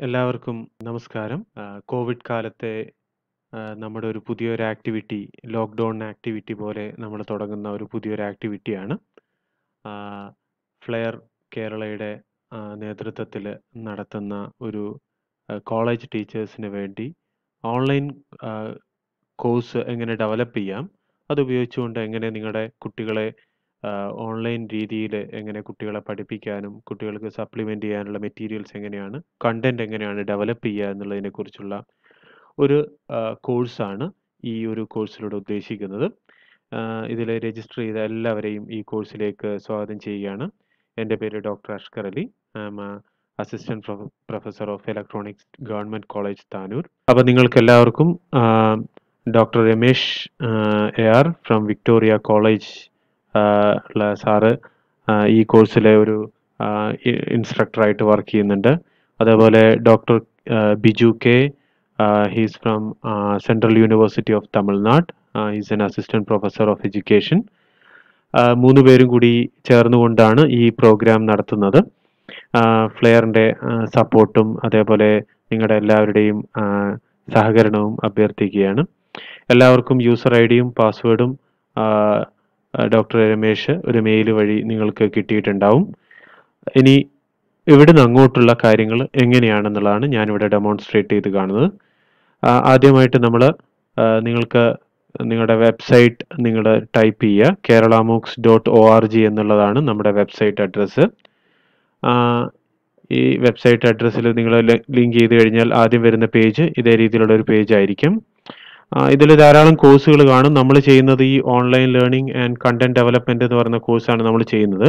എല്ലാവർക്കും നമസ്കാരം. കോവിഡ് കാലത്തെ നമ്മുടെ ഒരു പുതിയൊരു ആക്ടിവിറ്റി ലോക്ക്ഡൗൺ ആക്ടിവിറ്റി പോലെ നമ്മൾ തുടങ്ങുന്ന ഒരു പുതിയൊരു ആക്ടിവിറ്റിയാണ്. ഫ്ലെയർ കേരളയുടെ നേതൃത്വത്തിൽ നടത്തുന്ന ഒരു കോളേജ് ടീച്ചേഴ്സിന് വേണ്ടി ഓൺലൈൻ കോഴ്സ് എങ്ങനെ ഡെവലപ്പ് ചെയ്യാം, അതുപയോഗിച്ചുകൊണ്ട് എങ്ങനെ നിങ്ങളുടെ കുട്ടികളെ ഓൺലൈൻ രീതിയിൽ എങ്ങനെ കുട്ടികളെ പഠിപ്പിക്കാനും, കുട്ടികൾക്ക് സപ്ലിമെന്റ് ചെയ്യാനുള്ള മെറ്റീരിയൽസ് എങ്ങനെയാണ്, കണ്ടന്റ് എങ്ങനെയാണ് ഡെവലപ്പ് ചെയ്യുക എന്നുള്ളതിനെക്കുറിച്ചുള്ള ഒരു കോഴ്സാണ് ഈ ഒരു കോഴ്സിലൂടെ ഉദ്ദേശിക്കുന്നത്. ഇതിൽ രജിസ്റ്റർ ചെയ്ത എല്ലാവരെയും ഈ കോഴ്സിലേക്ക് സ്വാഗതം ചെയ്യുകയാണ്. എന്റെ പേര് doctor Ashkar Ali. Assistant professor of electronics government college Tanur. അപ്പോൾ നിങ്ങൾക്ക് എല്ലാവർക്കും doctor Ramesh A R from Victoria college sir ഈ കോഴ്സിലെ ഒരു ഇൻസ്ട്രക്ടറായിട്ട് വർക്ക് ചെയ്യുന്നുണ്ട്. അതേപോലെ doctor Biju K he's from central university of Tamil Nadu. He's an assistant professor of education. മൂന്ന് പേരും കൂടി ചേർന്നുകൊണ്ടാണ് ഈ പ്രോഗ്രാം നടത്തുന്നത്. ഫ്ലെയറിന്റെ സപ്പോർട്ടും അതേപോലെ നിങ്ങളുടെ എല്ലാവരുടെയും സഹകരണവും അഭ്യർത്ഥിക്കുകയാണ്. എല്ലാവർക്കും യൂസർ ഐ ഡിയും പാസ്വേഡും ഡോക്ടർ രമേശ് ഒരു മെയിൽ വഴി നിങ്ങൾക്ക് കിട്ടിയിട്ടുണ്ടാവും. ഇനി ഇവിടുന്ന് അങ്ങോട്ടുള്ള കാര്യങ്ങൾ എങ്ങനെയാണെന്നുള്ളതാണ് ഞാനിവിടെ ഡെമോൺസ്ട്രേറ്റ് ചെയ്ത് കാണുന്നത്. ആദ്യമായിട്ട് നമ്മൾ നിങ്ങൾക്ക് നിങ്ങളുടെ വെബ്സൈറ്റ് നിങ്ങൾ ടൈപ്പ് ചെയ്യുക. Kerala MOOCs dot O R G എന്നുള്ളതാണ് നമ്മുടെ വെബ്സൈറ്റ് അഡ്രസ്സ്. ഈ വെബ്സൈറ്റ് അഡ്രസ്സിൽ നിങ്ങൾ ലിങ്ക് ചെയ്ത് കഴിഞ്ഞാൽ ആദ്യം വരുന്ന പേജ് ഇതേ രീതിയിലുള്ള ഒരു പേജ് ആയിരിക്കും. ഇതിൽ ധാരാളം കോഴ്സുകൾ കാണും. നമ്മൾ ചെയ്യുന്നത് ഈ online learning and content development എന്ന് പറയുന്ന കോഴ്സാണ് നമ്മൾ ചെയ്യുന്നത്.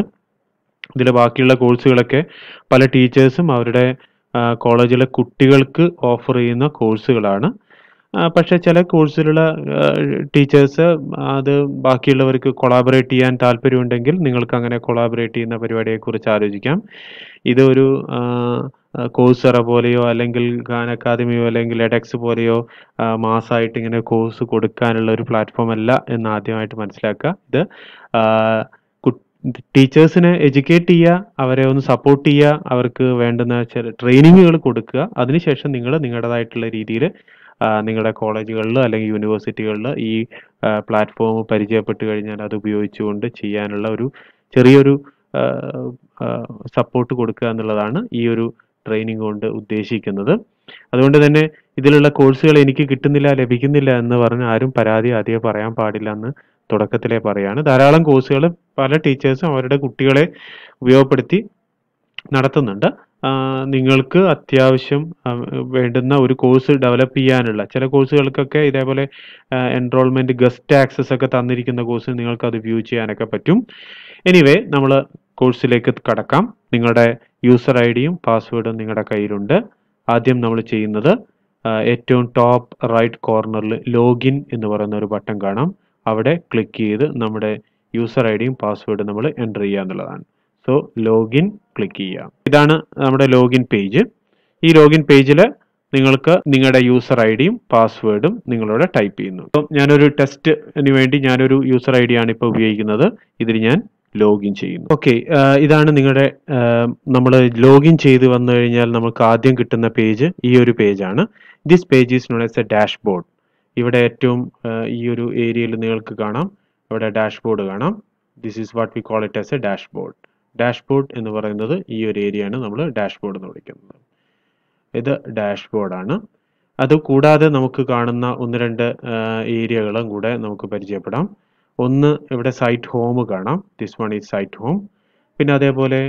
ഇതിൽ ബാക്കിയുള്ള കോഴ്സുകളൊക്കെ പല ടീച്ചേഴ്സും അവരുടെ കോളേജിലെ കുട്ടികൾക്ക് ഓഫർ ചെയ്യുന്ന കോഴ്സുകളാണ്. പക്ഷെ ചില കോഴ്സിലുള്ള ടീച്ചേഴ്സ് അത് ബാക്കിയുള്ളവർക്ക് കൊളാബറേറ്റ് ചെയ്യാൻ താല്പര്യമുണ്ടെങ്കിൽ നിങ്ങൾക്ക് അങ്ങനെ കൊളാബറേറ്റ് ചെയ്യുന്ന പരിപാടിയെക്കുറിച്ച് ആലോചിക്കാം. ഇതൊരു കോഴ്സെറ പോലെയോ അല്ലെങ്കിൽ ഖാൻ അക്കാദമിയോ അല്ലെങ്കിൽ എഡക്സ് പോലെയോ മാസമായിട്ട് ഇങ്ങനെ കോഴ്സ് കൊടുക്കാനുള്ള ഒരു പ്ലാറ്റ്ഫോം അല്ല എന്ന് ആദ്യമായിട്ട് മനസ്സിലാക്കുക. ഇത് ടീച്ചേഴ്സിനെ എഡ്യൂക്കേറ്റ് ചെയ്യുക, അവരെ ഒന്ന് സപ്പോർട്ട് ചെയ്യുക, അവർക്ക് വേണ്ടുന്ന ചില ട്രെയിനിങ്ങുകൾ കൊടുക്കുക. അതിനുശേഷം നിങ്ങൾ നിങ്ങളുടേതായിട്ടുള്ള രീതിയിൽ നിങ്ങളുടെ കോളേജുകളിൽ അല്ലെങ്കിൽ യൂണിവേഴ്സിറ്റികളിൽ ഈ പ്ലാറ്റ്ഫോം പരിചയപ്പെട്ട് കഴിഞ്ഞാൽ അത് ഉപയോഗിച്ചുകൊണ്ട് ചെയ്യാനുള്ള ഒരു ചെറിയൊരു സപ്പോർട്ട് കൊടുക്കുക എന്നുള്ളതാണ് ഈ ഒരു ട്രെയിനിങ് കൊണ്ട് ഉദ്ദേശിക്കുന്നത്. അതുകൊണ്ട് തന്നെ ഇതിലുള്ള കോഴ്സുകൾ എനിക്ക് കിട്ടുന്നില്ല, ലഭിക്കുന്നില്ല എന്ന് പറഞ്ഞ് ആരും പരാതി അധികം പറയാൻ പാടില്ല എന്ന് തുടക്കത്തിലെ പറയാണ്. ധാരാളം കോഴ്സുകൾ പല ടീച്ചേഴ്സും അവരുടെ കുട്ടികളെ ഉപയോഗപ്പെടുത്തി നടത്തുന്നുണ്ട്. നിങ്ങൾക്ക് അത്യാവശ്യം വേണ്ടുന്ന ഒരു കോഴ്സ് ഡെവലപ്പ് ചെയ്യാനുള്ള ചില കോഴ്സുകൾക്കൊക്കെ ഇതേപോലെ എൻറോൾമെന്റ് ഗസ്റ്റ് ആക്സസ് ഒക്കെ തന്നിരിക്കുന്ന കോഴ്സ് നിങ്ങൾക്ക് അത് വ്യൂ ചെയ്യാനൊക്കെ പറ്റും. എനിവേ നമ്മൾ കോഴ്സിലേക്ക് കടക്കാം. നിങ്ങളുടെ യൂസർ ഐ ഡിയും പാസ്വേഡും നിങ്ങളുടെ കയ്യിലുണ്ട്. ആദ്യം നമ്മൾ ചെയ്യുന്നത് ഏറ്റവും ടോപ്പ് റൈറ്റ് കോർണറിൽ ലോഗിൻ എന്ന് പറയുന്ന ഒരു ബട്ടൺ കാണാം. അവിടെ ക്ലിക്ക് ചെയ്ത് നമ്മുടെ യൂസർ ഐ ഡിയും പാസ്വേഡും നമ്മൾ എന്റർ ചെയ്യുക എന്നുള്ളതാണ്. സോ ലോഗിൻ ക്ലിക്ക് ചെയ്യുക. ഇതാണ് നമ്മുടെ ലോഗിൻ പേജ്. ഈ ലോഗിൻ പേജിൽ നിങ്ങൾക്ക് നിങ്ങളുടെ യൂസർ ഐ ഡിയും പാസ്വേഡും നിങ്ങളിവിടെ ടൈപ്പ് ചെയ്യുന്നു. അപ്പം ഞാനൊരു ടെസ്റ്റിന് വേണ്ടി ഞാനൊരു യൂസർ ഐ ആണ് ഇപ്പോൾ ഉപയോഗിക്കുന്നത്. ഇതിൽ ഞാൻ ലോഗിൻ ചെയ്യുന്നു. ഓക്കെ ഇതാണ് നിങ്ങളുടെ നമ്മൾ ലോഗിൻ ചെയ്ത് വന്നു കഴിഞ്ഞാൽ നമുക്ക് ആദ്യം കിട്ടുന്ന പേജ് ഈ ഒരു പേജാണ്. This page is known as a dashboard. ഇവിടെ ഏറ്റവും ഈ ഒരു ഏരിയയിൽ നിങ്ങൾക്ക് കാണാം ഇവിടെ ഡാഷ്ബോർഡ് കാണാം. This is what we call it as a dashboard. Dashboard എന്ന് പറയുന്നത് ഈ ഒരു ഏരിയയാണ് നമ്മൾ ഡാഷ്ബോർഡ് എന്ന് വിളിക്കുന്നത്. ഇത് ഡാഷ്ബോർഡാണ്. അത് കൂടാതെ നമുക്ക് കാണുന്ന ഒന്ന് രണ്ട് ഏരിയകളും കൂടെ നമുക്ക് പരിചയപ്പെടാം. ഒന്ന് ഇവിടെ സൈറ്റ് ഹോം കാണാം. This one is site home. പിന്നെ അതേപോലെ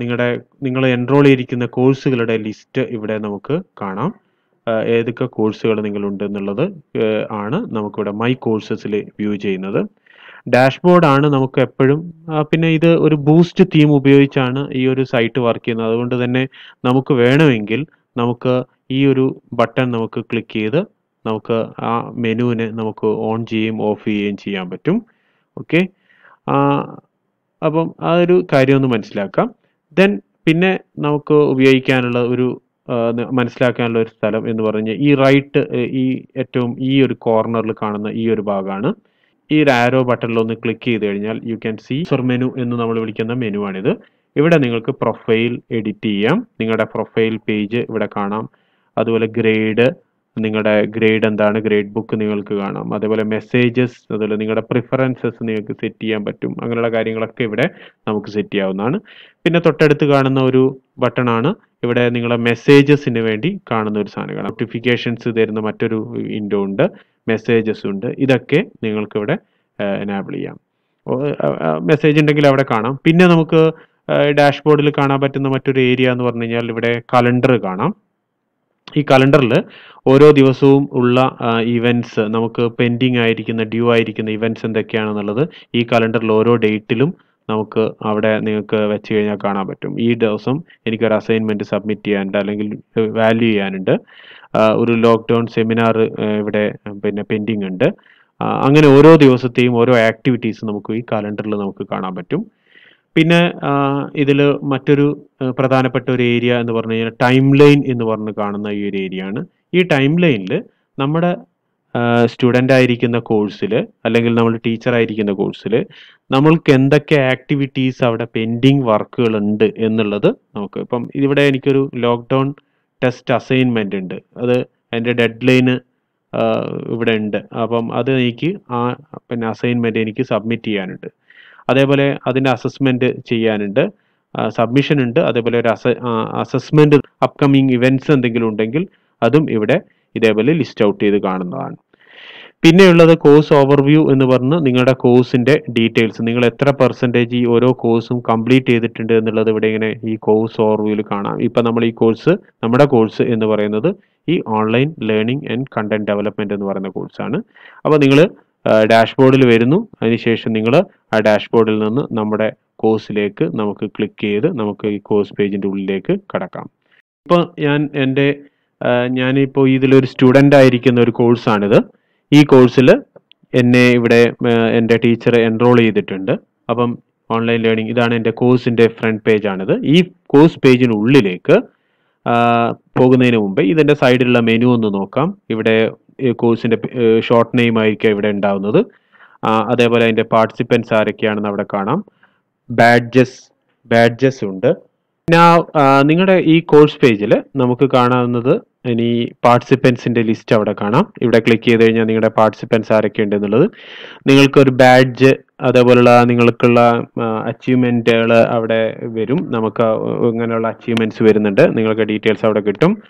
നിങ്ങളുടെ നിങ്ങൾ എൻറോൾ ചെയ്തിരിക്കുന്ന കോഴ്സുകളുടെ ലിസ്റ്റ് ഇവിടെ നമുക്ക് കാണാം. ഏതൊക്കെ കോഴ്സുകൾ നിങ്ങളുണ്ട് എന്നുള്ളത് ആണ് നമുക്കിവിടെ മൈ കോഴ്സസിൽ വ്യൂ ചെയ്യുന്നത്. ഡാഷ്ബോർഡ് ആണ് നമുക്ക് എപ്പോഴും പിന്നെ ഇത് ഒരു ബൂസ്റ്റ് തീം ഉപയോഗിച്ചാണ് ഈ ഒരു സൈറ്റ് വർക്ക് ചെയ്യുന്നത്. അതുകൊണ്ട് തന്നെ നമുക്ക് വേണമെങ്കിൽ നമുക്ക് ഈ ഒരു ബട്ടൺ നമുക്ക് ക്ലിക്ക് ചെയ്ത് നമുക്ക് ആ മെനുവിനെ നമുക്ക് ഓൺ ചെയ്യുകയും ഓഫ് ചെയ്യുകയും ചെയ്യാൻ പറ്റും. ഓക്കെ. അപ്പം ആ ഒരു കാര്യം ഒന്ന് മനസ്സിലാക്കാം. ദെൻ പിന്നെ നമുക്ക് ഉപയോഗിക്കാനുള്ള ഒരു മനസ്സിലാക്കാനുള്ള ഒരു സ്ഥലം എന്ന് പറഞ്ഞാൽ ഈ റൈറ്റ് ഈ ഏറ്റവും ഈ ഒരു കോർണറിൽ കാണുന്ന ഈ ഒരു ഭാഗമാണ്. ഈ ഒരു ആരോ ബട്ടണിൽ ഒന്ന് ക്ലിക്ക് ചെയ്ത് കഴിഞ്ഞാൽ you can see sir menu എന്ന് നമ്മൾ വിളിക്കുന്ന മെനു ആണിത്. ഇവിടെ നിങ്ങൾക്ക് പ്രൊഫൈൽ എഡിറ്റ് ചെയ്യാം നിങ്ങളുടെ പ്രൊഫൈൽ പേജ് ഇവിടെ കാണാം അതുപോലെ ഗ്രേഡ് നിങ്ങളുടെ ഗ്രേഡ് എന്താണ്? ഗ്രേഡ് ബുക്ക് നിങ്ങൾക്ക് കാണാം. അതേപോലെ മെസ്സേജസ് അതുപോലെ നിങ്ങളുടെ പ്രിഫറൻസസ് നിങ്ങൾക്ക് സെറ്റ് ചെയ്യാൻ പറ്റും. അങ്ങനെയുള്ള കാര്യങ്ങളൊക്കെ ഇവിടെ നമുക്ക് സെറ്റ് ചെയ്യാവുന്നതാണ്. പിന്നെ തൊട്ടടുത്ത് കാണുന്ന ഒരു ബട്ടൺ ആണ്. ഇവിടെ നിങ്ങളെ മെസ്സേജസിന് വേണ്ടി കാണുന്ന ഒരു സാധനമാണ് നോട്ടിഫിക്കേഷൻസ് തരുന്ന മറ്റൊരു വിൻഡോ ഉണ്ട്. മെസ്സേജസ് ഉണ്ട്. ഇതൊക്കെ നിങ്ങൾക്ക് ഇവിടെ എനാബിൾ ചെയ്യാം. മെസ്സേജ് ഉണ്ടെങ്കിൽ അവിടെ കാണാം. പിന്നെ നമുക്ക് ഡാഷ്ബോർഡിൽ കാണാൻ പറ്റുന്ന മറ്റൊരു ഏരിയ എന്ന് പറഞ്ഞു കഴിഞ്ഞാൽ ഇവിടെ കലണ്ടർ കാണാം. ഈ കലണ്ടറിൽ ഓരോ ദിവസവും ഉള്ള ഇവന്റ്സ് നമുക്ക് പെൻഡിങ് ആയിരിക്കുന്ന ഡ്യൂ ആയിരിക്കുന്ന ഇവന്റ്സ് എന്തൊക്കെയാണെന്നുള്ളത് ഈ കലണ്ടറിൽ ഓരോ ഡേറ്റിലും നമുക്ക് അവിടെ നിങ്ങൾക്ക് വെച്ച് കഴിഞ്ഞാൽ കാണാൻ പറ്റും. ഈ ദിവസം എനിക്കൊരു അസൈൻമെന്റ് സബ്മിറ്റ് ചെയ്യാനുണ്ട് അല്ലെങ്കിൽ വാല്യൂ ചെയ്യാനുണ്ട്. ഒരു ലോക്ക്ഡൗൺ സെമിനാർ ഇവിടെ പിന്നെ പെൻഡിങ് ഉണ്ട്. അങ്ങനെ ഓരോ ദിവസത്തെയും ഓരോ ആക്ടിവിറ്റീസ് നമുക്ക് ഈ കലണ്ടറിൽ നമുക്ക് കാണാൻ പറ്റും. പിന്നെ ഇതിൽ മറ്റൊരു പ്രധാനപ്പെട്ട ഒരു ഏരിയ എന്ന് പറഞ്ഞു കഴിഞ്ഞാൽ ടൈം ലൈൻ എന്ന് പറഞ്ഞ് കാണുന്ന ഈ ഒരു ഏരിയ ആണ്. ഈ ടൈം ലൈനിൽ നമ്മുടെ സ്റ്റുഡന്റ് ആയിരിക്കുന്ന കോഴ്സിൽ അല്ലെങ്കിൽ നമ്മൾ ടീച്ചർ ആയിരിക്കുന്ന കോഴ്സിൽ നമ്മൾക്ക് എന്തൊക്കെ ആക്ടിവിറ്റീസ് അവിടെ പെൻഡിങ് വർക്കുകൾ ഉണ്ട് എന്നുള്ളത് നമുക്ക് ഇപ്പം ഇവിടെ എനിക്കൊരു ലോക്ക്ഡൗൺ ടെസ്റ്റ് അസൈൻമെന്റ് ഉണ്ട്. അത് അതിന്റെ ഡെഡ് ലൈന് ഇവിടെ ഉണ്ട്. അപ്പം അത് എനിക്ക് ആ പിന്നെ അസൈൻമെന്റ് എനിക്ക് സബ്മിറ്റ് ചെയ്യാനുണ്ട്. അതേപോലെ അതിന്റെ അസസ്മെന്റ് ചെയ്യാനുണ്ട്. സബ്മിഷൻ ഉണ്ട്. അതേപോലെ ഒരു അസ അസസ്മെന്റ് അപ്കമിങ് ഇവന്റ്സ് എന്തെങ്കിലും ഉണ്ടെങ്കിൽ അതും ഇവിടെ ഇതേപോലെ ലിസ്റ്റ് ഔട്ട് ചെയ്ത് കാണുന്നതാണ്. പിന്നെയുള്ളത് കോഴ്സ് ഓവർവ്യൂ എന്ന് പറഞ്ഞ് നിങ്ങളുടെ കോഴ്സിന്റെ ഡീറ്റെയിൽസ് നിങ്ങൾ എത്ര പെർസെന്റേജ് ഈ ഓരോ കോഴ്സും കംപ്ലീറ്റ് ചെയ്തിട്ടുണ്ട് എന്നുള്ളത് ഇവിടെ ഇങ്ങനെ ഈ കോഴ്സ് ഓവർവ്യൂവിൽ കാണാം. ഇപ്പം നമ്മൾ ഈ കോഴ്സ് നമ്മുടെ കോഴ്സ് എന്ന് പറയുന്നത് ഈ online learning and content development എന്ന് പറയുന്ന കോഴ്സാണ് അപ്പോൾ നിങ്ങൾ ഡാഷ്ബോർഡിൽ വരുന്നു. അതിനുശേഷം നിങ്ങൾ ആ ഡാഷ്ബോർഡിൽ നിന്ന് നമ്മുടെ കോഴ്സിലേക്ക് നമുക്ക് ക്ലിക്ക് ചെയ്ത് നമുക്ക് ഈ കോഴ്സ് പേജിന്റെ ഉള്ളിലേക്ക് കടക്കാം. ഇപ്പോൾ ഞാൻ എന്റെ ഞാനിപ്പോൾ ഇതിലൊരു സ്റ്റുഡന്റ് ആയിരിക്കുന്ന ഒരു കോഴ്സാണിത് ഈ കോഴ്സിൽ എന്നെ ഇവിടെ എന്റെ ടീച്ചർ എൻറോൾ ചെയ്തിട്ടുണ്ട്. അപ്പം ഓൺലൈൻ ലേണിംഗ് ഇതാണ് എന്റെ കോഴ്സിന്റെ ഫ്രണ്ട് പേജാണിത് ഈ കോഴ്സ് പേജിനുള്ളിലേക്ക് പോകുന്നതിന് മുമ്പ് ഇതിന്റെ സൈഡിലുള്ള മെനു ഒന്ന് നോക്കാം. ഇവിടെ കോഴ്സിന്റെ ഷോർട്ട് നെയിം ആയിരിക്കും ഇവിടെ ഉണ്ടാവുന്നത്. അതേപോലെ അതിന്റെ പാർട്ടിസിപ്പൻസ് ആരൊക്കെയാണെന്ന് അവിടെ കാണാം. ബാഡ്ജസ് ബാഡ്ജസ് ഉണ്ട്. പിന്നെ നിങ്ങളുടെ ഈ കോഴ്സ് പേജിൽ നമുക്ക് കാണാവുന്നത് ഇനി പാർട്ടിസിപ്പൻസിന്റെ ലിസ്റ്റ് അവിടെ കാണാം. ഇവിടെ ക്ലിക്ക് ചെയ്ത് കഴിഞ്ഞാൽ നിങ്ങളുടെ പാർട്ടിസിപ്പൻസ് ആരൊക്കെ ഉണ്ട് എന്നുള്ളത്. നിങ്ങൾക്ക് ഒരു ബാഡ്ജ് അതേപോലുള്ള നിങ്ങൾക്കുള്ള അച്ചീവ്മെന്റുകൾ അവിടെ വരും. നമുക്ക് ഇങ്ങനെയുള്ള അച്ചീവ്മെന്റ്സ് വരുന്നുണ്ട്. നിങ്ങൾക്ക് ഡീറ്റെയിൽസ് അവിടെ കിട്ടും.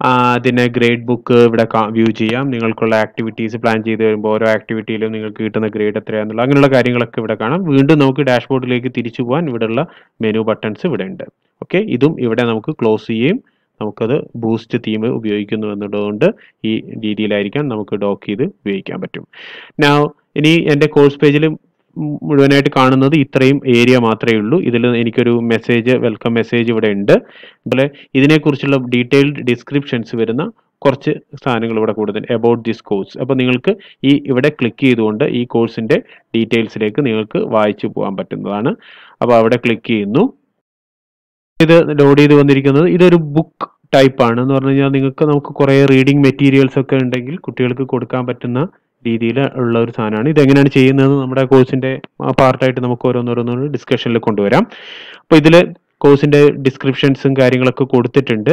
അതിന് ഗ്രേഡ് ബുക്ക് ഇവിടെ വ്യൂ ചെയ്യാം. നിങ്ങൾക്കുള്ള ആക്ടിവിറ്റീസ് പ്ലാൻ ചെയ്ത് വരുമ്പോൾ ഓരോ ആക്ടിവിറ്റിയിലും നിങ്ങൾക്ക് കിട്ടുന്ന ഗ്രേഡ് എത്രയാണെന്നുള്ള അങ്ങനെയുള്ള കാര്യങ്ങളൊക്കെ ഇവിടെ കാണാം. വീണ്ടും നമുക്ക് ഡാഷ്ബോർഡിലേക്ക് തിരിച്ചു പോകാൻ ഇവിടെയുള്ള മെനു ബട്ടൺസ് ഇവിടെ ഉണ്ട്. ഓക്കെ ഇതും ഇവിടെ നമുക്ക് ക്ലോസ് ചെയ്യുകയും നമുക്കത് ബൂസ്റ്റ് തീം ഉപയോഗിക്കുന്നു എന്നുള്ളതുകൊണ്ട് ഈ രീതിയിലായിരിക്കാം നമുക്ക് ഡോക്ക് ചെയ്ത് ഉപയോഗിക്കാൻ പറ്റും. Now ഇനി എന്റെ കോഴ്സ് പേജിൽ മുഴുവനായിട്ട് കാണുന്നത് ഇത്രയും ഏരിയ മാത്രമേ ഉള്ളൂ. ഇതിൽ എനിക്കൊരു മെസ്സേജ് വെൽക്കം മെസ്സേജ് ഇവിടെ ഉണ്ട്. അതുപോലെ ഇതിനെക്കുറിച്ചുള്ള ഡീറ്റെയിൽഡ് ഡിസ്ക്രിപ്ഷൻസ് വരുന്ന കുറച്ച് സാധനങ്ങൾ ഇവിടെ കൂടുതൽ അബൌട്ട് ദിസ് കോഴ്സ് അപ്പോൾ നിങ്ങൾക്ക് ഈ ഇവിടെ ക്ലിക്ക് ചെയ്തുകൊണ്ട് ഈ കോഴ്സിന്റെ ഡീറ്റെയിൽസിലേക്ക് നിങ്ങൾക്ക് വായിച്ചു പോകാൻ പറ്റുന്നതാണ്. അപ്പോൾ അവിടെ ക്ലിക്ക് ചെയ്യുന്നു. ഇത് ലോഡ് ചെയ്ത് വന്നിരിക്കുന്നത് ഇതൊരു ബുക്ക് ടൈപ്പ് ആണ് എന്ന് പറഞ്ഞു കഴിഞ്ഞാൽ നിങ്ങൾക്ക് നമുക്ക് കുറേ റീഡിംഗ് മെറ്റീരിയൽസ് ഒക്കെ ഉണ്ടെങ്കിൽ കുട്ടികൾക്ക് കൊടുക്കാൻ പറ്റുന്ന രീതിയിൽ ഉള്ള ഒരു സാധനമാണ്. ഇതെങ്ങനെയാണ് ചെയ്യുന്നത്? നമ്മുടെ കോഴ്സിന്റെ പാർട്ടായിട്ട് നമുക്ക് ഓരോന്നോരോന്നോരോ ഡിസ്കഷനിൽ കൊണ്ടുവരാം. അപ്പോൾ ഇതിൽ കോഴ്സിന്റെ ഡിസ്ക്രിപ്ഷൻസും കാര്യങ്ങളൊക്കെ കൊടുത്തിട്ടുണ്ട്.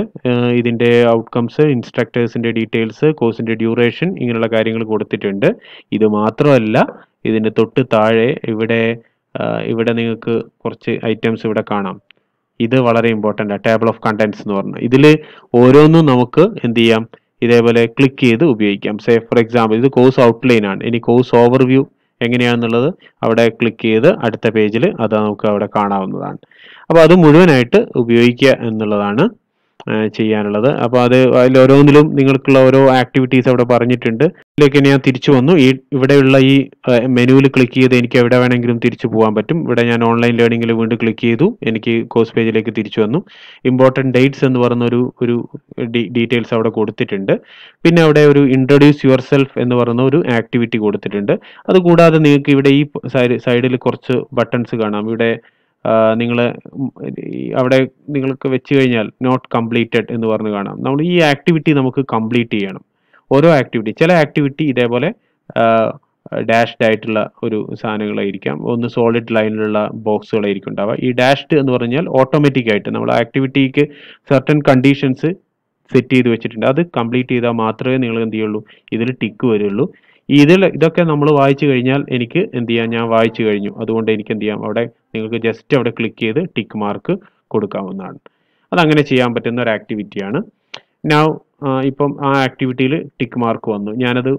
ഇതിന്റെ ഔട്ട്കംസ് ഇൻസ്ട്രക്ടേഴ്സിന്റെ ഡീറ്റെയിൽസ് കോഴ്സിന്റെ ഡ്യൂറേഷൻ ഇങ്ങനെയുള്ള കാര്യങ്ങൾ കൊടുത്തിട്ടുണ്ട്. ഇത് മാത്രമല്ല ഇതിന്റെ തൊട്ട് താഴെ ഇവിടെ ഇവിടെ നിങ്ങൾക്ക് കുറച്ച് ഐറ്റംസ് ഇവിടെ കാണാം. ഇത് വളരെ ഇമ്പോർട്ടന്റ് ആണ് ടേബിൾ ഓഫ് കണ്ടന്റ്സ് എന്ന് പറഞ്ഞു. ഇതിൽ ഓരോന്നും നമുക്ക് എന്ത് ചെയ്യാം? ഇതേപോലെ ക്ലിക്ക് ചെയ്ത് ഉപയോഗിക്കാം. സേ ഫോർ എക്സാമ്പിൾ ഇത് കോഴ്സ് ഔട്ട്ലൈൻ ആണ്. ഇനി കോഴ്സ് ഓവർവ്യൂ എങ്ങനെയാണെന്നുള്ളത് അവിടെ ക്ലിക്ക് ചെയ്ത് അടുത്ത പേജിൽ അത് നമുക്ക് അവിടെ കാണാവുന്നതാണ്. അപ്പോൾ അത് മുഴുവനായിട്ട് ഉപയോഗിക്കുക എന്നുള്ളതാണ് ചെയ്യാനുള്ളത്. അപ്പോൾ അത് അതിൽ ഓരോന്നിലും നിങ്ങൾക്കുള്ള ഓരോ ആക്ടിവിറ്റീസ് അവിടെ പറഞ്ഞിട്ടുണ്ട്. ഇതിലേക്ക് ഞാൻ തിരിച്ചു വന്നു. ഈ ഇവിടെയുള്ള ഈ മെനുവിൽ ക്ലിക്ക് ചെയ്ത് എനിക്ക് എവിടെ വേണമെങ്കിലും തിരിച്ചു പോകാൻ പറ്റും. ഇവിടെ ഞാൻ ഓൺലൈൻ ലേണിംഗിൽ വീണ്ടും ക്ലിക്ക് ചെയ്തു. എനിക്ക് കോഴ്സ് പേജിലേക്ക് തിരിച്ചു വന്നു. ഇമ്പോർട്ടന്റ് ഡേറ്റ്സ് എന്ന് പറയുന്ന ഒരു ഒരു ഡീറ്റെയിൽസ് അവിടെ കൊടുത്തിട്ടുണ്ട്. പിന്നെ അവിടെ ഒരു ഇൻട്രൊഡ്യൂസ് യുവർ സെൽഫ് എന്ന് പറയുന്ന ഒരു ആക്ടിവിറ്റി കൊടുത്തിട്ടുണ്ട്. അതുകൂടാതെ നിങ്ങൾക്ക് ഇവിടെ ഈ സൈഡിൽ കുറച്ച് ബട്ടൺസ് കാണാം. ഇവിടെ നിങ്ങൾ അവിടെ നിങ്ങൾക്ക് വെച്ച് കഴിഞ്ഞാൽ നോട്ട് കംപ്ലീറ്റഡ് എന്ന് പറഞ്ഞ് കാണാം. നമ്മൾ ഈ ആക്ടിവിറ്റി നമുക്ക് കംപ്ലീറ്റ് ചെയ്യണം. ഓരോ ആക്ടിവിറ്റി ചില ആക്ടിവിറ്റി ഇതേപോലെ ഡാഷ്ഡ് ആയിട്ടുള്ള ഒരു സാധനങ്ങളായിരിക്കാം. ഒന്ന് സോളിഡ് ലൈനിലുള്ള ബോക്സുകളായിരിക്കും ഉണ്ടാവുക. ഈ ഡാഷ്ഡ് എന്ന് പറഞ്ഞാൽ ഓട്ടോമാറ്റിക് ആയിട്ട് നമ്മൾ ആക്ടിവിറ്റിക്ക് സർട്ടൻ കണ്ടീഷൻസ് സെറ്റ് ചെയ്ത് വെച്ചിട്ടുണ്ട്. അത് കംപ്ലീറ്റ് ചെയ്താൽ മാത്രമേ നിങ്ങൾ എന്ത് ചെയ്യുള്ളൂ? ഇതിൽ ടിക്ക് വരുള്ളൂ. ഇതിൽ ഇതൊക്കെ നമ്മൾ വായിച്ചു കഴിഞ്ഞാൽ എനിക്ക് എന്ത് ചെയ്യാം? ഞാൻ വായിച്ചു കഴിഞ്ഞു. അതുകൊണ്ട് എനിക്ക് എന്ത് ചെയ്യാം? അവിടെ നിങ്ങൾക്ക് ജസ്റ്റ് അവിടെ ക്ലിക്ക് ചെയ്ത് ടിക്ക് മാർക്ക് കൊടുക്കാവുന്നതാണ്. അതങ്ങനെ ചെയ്യാൻ പറ്റുന്ന ഒരു ആക്ടിവിറ്റിയാണ് നൗ ഇപ്പം ആ ആക്ടിവിറ്റിയിൽ ടിക്ക് മാർക്ക് വന്നു. ഞാനത്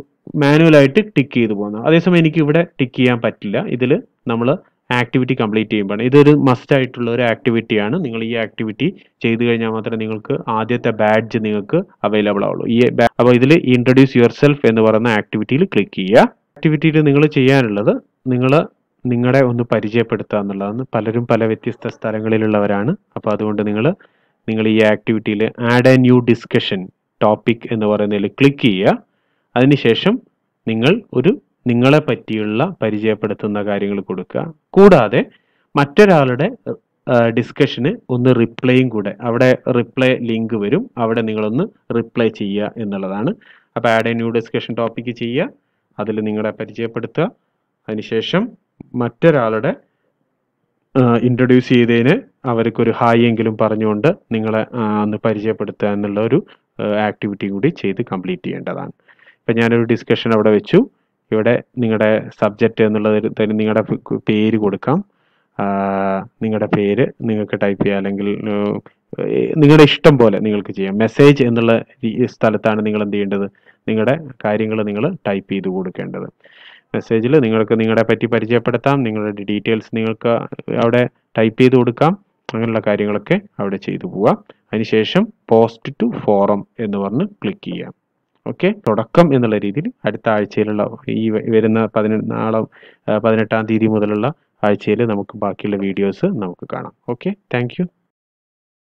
മാനുവലായിട്ട് ടിക്ക് ചെയ്ത് പോകുന്നു അതേസമയം എനിക്ക് ഇവിടെ ടിക്ക് ചെയ്യാൻ പറ്റില്ല. ഇതിൽ നമ്മൾ ആക്ടിവിറ്റി കംപ്ലീറ്റ് ചെയ്യുമ്പോൾ ഇതൊരു മസ്റ്റ് ആയിട്ടുള്ള ഒരു ആക്ടിവിറ്റിയാണ് നിങ്ങൾ ഈ ആക്ടിവിറ്റി ചെയ്തു കഴിഞ്ഞാൽ മാത്രമേ നിങ്ങൾക്ക് ആദ്യത്തെ ബാഡ്ജ് നിങ്ങൾക്ക് അവൈലബിൾ ആവുള്ളൂ. ഈ അപ്പോൾ ഇതിൽ ഇൻട്രൊഡ്യൂസ് യുവർ സെൽഫ് എന്ന് പറയുന്ന ആക്ടിവിറ്റിയിൽ ക്ലിക്ക് ചെയ്യുക. ആക്ടിവിറ്റിയിൽ നിങ്ങൾ ചെയ്യാനുള്ളത് നിങ്ങൾ നിങ്ങളെ ഒന്ന് പരിചയപ്പെടുത്തുക എന്നുള്ളതാണ്. പലരും പല വ്യത്യസ്ത സ്ഥലങ്ങളിലുള്ളവരാണ്. അപ്പോൾ അതുകൊണ്ട് നിങ്ങൾ നിങ്ങൾ ഈ ആക്ടിവിറ്റിയിൽ add a new discussion topic എന്ന് പറയുന്നതിൽ ക്ലിക്ക് ചെയ്യുക. അതിനുശേഷം നിങ്ങൾ ഒരു നിങ്ങളെ പറ്റിയുള്ള പരിചയപ്പെടുത്തുന്ന കാര്യങ്ങൾ കൊടുക്കുക. കൂടാതെ മറ്റൊരാളുടെ ഡിസ്കഷന് ഒന്ന് റിപ്ലൈയും കൂടെ. അവിടെ റിപ്ലൈ ലിങ്ക് വരും. അവിടെ നിങ്ങളൊന്ന് റിപ്ലൈ ചെയ്യുക എന്നുള്ളതാണ്. അപ്പോൾ add a new discussion topic ചെയ്യുക. അതിൽ നിങ്ങളെ പരിചയപ്പെടുത്തുക. അതിനുശേഷം മറ്റൊരാളുടെ ഇൻട്രൊഡ്യൂസ് ചെയ്തതിന് അവർക്കൊരു ഹായ് എങ്കിലും പറഞ്ഞുകൊണ്ട് നിങ്ങളെ ഒന്ന് പരിചയപ്പെടുത്തുക എന്നുള്ള ഒരു ആക്ടിവിറ്റി കൂടി ചെയ്ത് കംപ്ലീറ്റ് ചെയ്യേണ്ടതാണ്. ഇപ്പം ഞാനൊരു ഡിസ്കഷൻ അവിടെ വെച്ചു. ഇവിടെ നിങ്ങളുടെ സബ്ജക്റ്റ് എന്നുള്ളത് നിങ്ങളുടെ പേര് കൊടുക്കാം. നിങ്ങളുടെ പേര് നിങ്ങൾക്ക് ടൈപ്പ് ചെയ്യാം. അല്ലെങ്കിൽ നിങ്ങളുടെ ഇഷ്ടം പോലെ നിങ്ങൾക്ക് ചെയ്യാം. മെസ്സേജ് എന്നുള്ള സ്ഥലത്താണ് നിങ്ങൾ എന്ത് ചെയ്യേണ്ടത്? നിങ്ങളുടെ കാര്യങ്ങൾ നിങ്ങൾ ടൈപ്പ് ചെയ്ത് കൊടുക്കേണ്ടത്. മെസ്സേജിൽ നിങ്ങൾക്ക് നിങ്ങളെ പറ്റി പരിചയപ്പെടുത്താം. നിങ്ങളുടെ ഡീറ്റെയിൽസ് നിങ്ങൾക്ക് അവിടെ ടൈപ്പ് ചെയ്ത് കൊടുക്കാം. അങ്ങനെയുള്ള കാര്യങ്ങളൊക്കെ അവിടെ ചെയ്തു പോവാം. അതിനുശേഷം പോസ്റ്റ് ടു ഫോറം എന്ന് പറഞ്ഞ് ക്ലിക്ക് ചെയ്യാം. ഓക്കെ? തുടക്കം എന്നുള്ള രീതിയിൽ അടുത്ത ആഴ്ചയിലുള്ള ഈ വരുന്ന പതിനെട്ട് നാളെ പതിനെട്ടാം തീയതി മുതലുള്ള ആഴ്ചയിൽ നമുക്ക് ബാക്കിയുള്ള വീഡിയോസ് നമുക്ക് കാണാം. ഓക്കെ? താങ്ക്